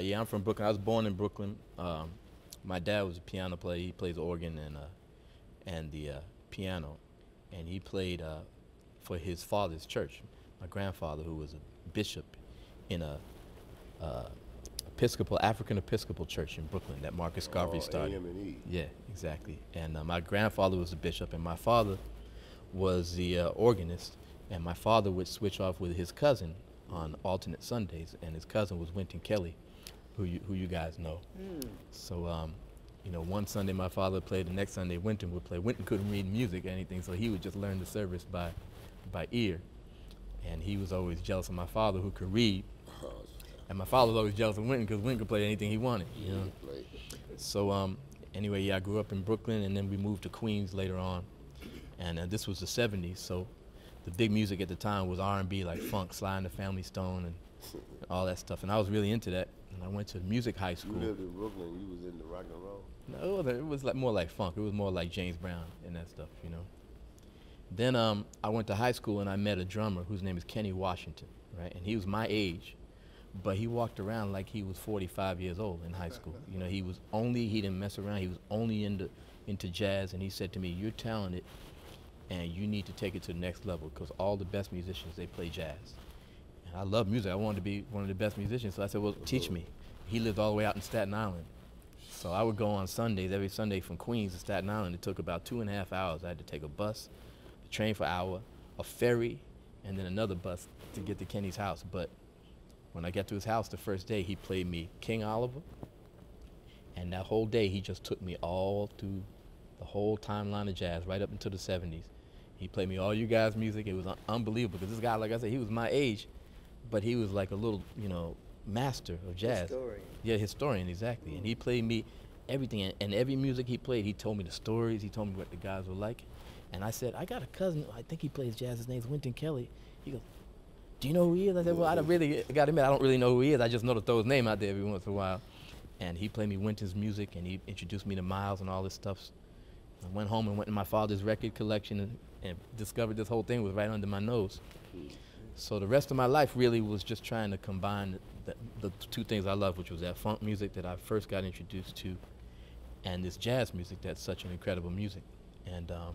Yeah, I'm from Brooklyn. I was born in Brooklyn. Um, my dad was a piano player. He plays organ and uh, and the uh, piano, and he played uh, for his father's church. My grandfather, who was a bishop in a uh, Episcopal African Episcopal church in Brooklyn that Marcus Garvey Oh, started. Yeah, exactly. And uh, my grandfather was a bishop, and my father was the uh, organist. And my father would switch off with his cousin on alternate Sundays, and his cousin was Wynton Kelly, who you, who you guys know. So, um, you know, one Sunday my father played, the next Sunday Wynton would play. Wynton couldn't read music or anything, so he would just learn the service by, by ear. And he was always jealous of my father, who could read. And my father was always jealous of Wynton because Wynton could play anything he wanted. You know? So um, anyway, yeah, I grew up in Brooklyn, and then we moved to Queens later on, and uh, this was the '70s. So the big music at the time was R&B, like funk, Sly and the Family Stone, and all that stuff. And I was really into that. And I went to music high school. You lived in Brooklyn. You was in the rock and roll. No, it wasn't- it was like more like funk. It was more like James Brown and that stuff, you know. Then um, I went to high school and I met a drummer whose name is Kenny Washington, right? And he was my age, but he walked around like he was 45 years old in high school. You know, he was only he didn't mess around. He was only into into jazz, and he said to me, "You're talented, and you need to take it to the next level because all the best musicians they play jazz." I love music. I wanted to be one of the best musicians, so I said, "Well, teach me." He lived all the way out in Staten Island. So I would go on Sundays, every Sunday from Queens to Staten Island. It took about two and a half hours. I had to take a bus, a train for an hour, a ferry, and then another bus to get to Kenny's house. But when I got to his house the first day, he played me King Oliver. And that whole day, he just took me all through the whole timeline of jazz, right up into the 70s. He played me all you guys' music. It was un- unbelievable because this guy, like I said, he was my age, but he was like a little, you know, master of jazz. Historian. Yeah, historian, exactly. And he mm. played me everything. And, and every music he played, he told me the stories. He told me what the guys were like. And I said, I got a cousin. I think he plays jazz. His name's Wynton Kelly. He goes, Do you know who he is? I said, Well, I don't really got to admit, I don't really know who he is. I just know to throw his name out there every once in a while. And he played me Wynton's music, and he introduced me to Miles and all this stuff. I went home and went in my father's record collection and, and discovered this whole thing was right under my nose. So the rest of my life really was just trying to combine the, the two things I love, which was that funk music that I first got introduced to, and this jazz music that's such an incredible music. And um,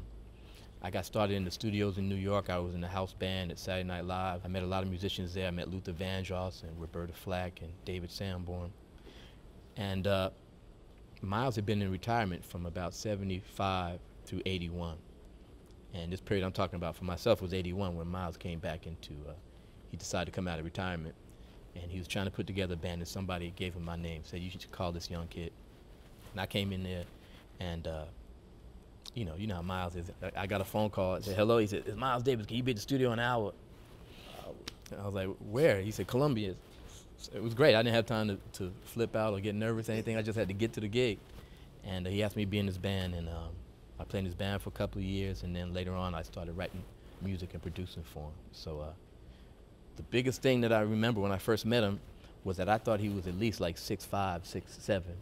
I got started in the studios in New York. I was in the house band at Saturday Night Live. I met a lot of musicians there. I met Luther Vandross and Roberta Flack and David Sanborn. And uh, Miles had been in retirement from about 75 through 81. And this period I'm talking about for myself was 81 when Miles came back into, uh, he decided to come out of retirement. And he was trying to put together a band, and somebody gave him my name, said, You should call this young kid. And I came in there, and, uh, you know, you know how Miles is. I- got a phone call. I said, Hello. He said, It's Miles Davis. Can you be at the studio an hour? I was like, Where? He said, Columbia. So it was great. I didn't have time to, to flip out or get nervous or anything. I just had to get to the gig. And uh, he asked me to be in his band, and um, I played in his band for a couple of years, and then later on I started writing music and producing for him. So uh, the biggest thing that I remember when I first met him was that I thought he was at least like six five, six seven,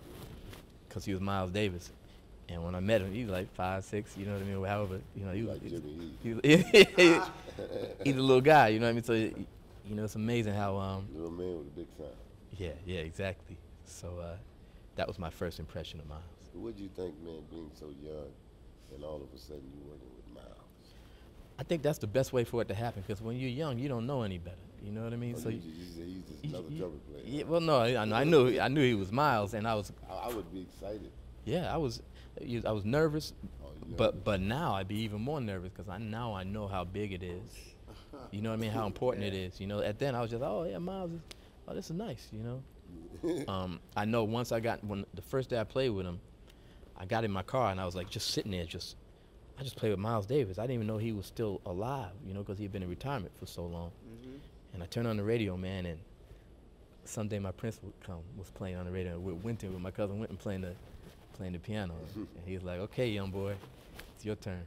because he was Miles Davis. And when I met him, he was like five, six, you know what I mean? However, you know, he was, Like Jimmy he was- he's a little guy, you know what I mean? So, you know, it's amazing how, um, Little man with a big sound. yeah, yeah, exactly. So uh, that was my first impression of Miles. What do you think, man, being so young and all of a sudden you working with Miles? I think that's the best way for it to happen because when you're young, you don't know any better. You know what I mean? Oh, so you, you- you say he's just another you- trumpet player. yeah, well, no, I, I knew I knew he was Miles, and I was I, I would be excited. yeah, I was I was nervous, Oh, but nervous? but now I'd be even more nervous because I now I know how big it is. You know what I mean? How important it is. You know, at then I was just oh yeah, Miles, is, oh this is nice. You know. um, I know once I got when the first day I played with him, I got in my car and I was like just sitting there, just I just played with Miles Davis. I didn't even know he was still alive, you know, because he had been in retirement for so long. Mm-hmm. And I turned on the radio, man, and someday my prince would come was playing on the radio with Wynton, with my cousin Wynton playing the playing the piano, and he was like, "Okay, young boy, it's your turn."